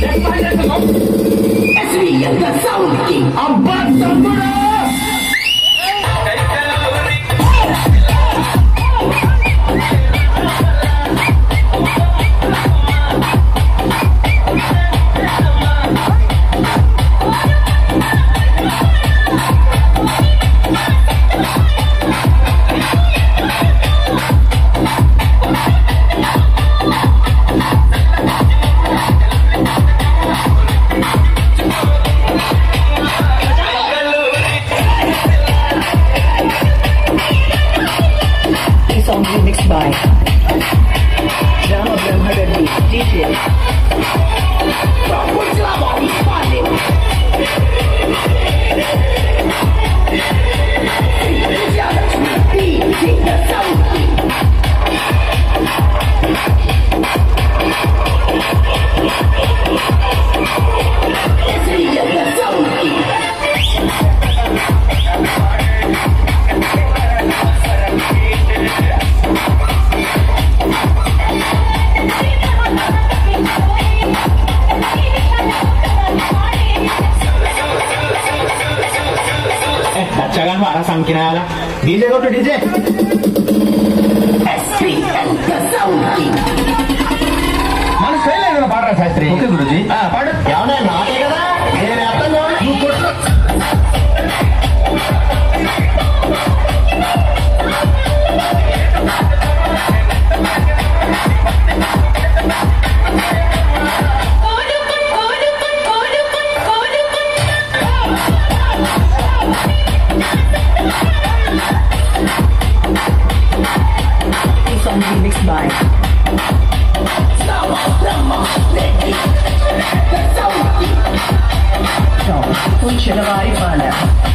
That's why there's a SVU, the Sound King, above the world. నచ్చగాని వారా సంకినాల DJ కొట్టు డీజే మన స్టైల్ ఏదైనా పాడరా శాస్త్రి ఓకే గురుజీ పాడు ఏమన్నా mine. Sama sama leki, sama. Ciao, non ce la vai male.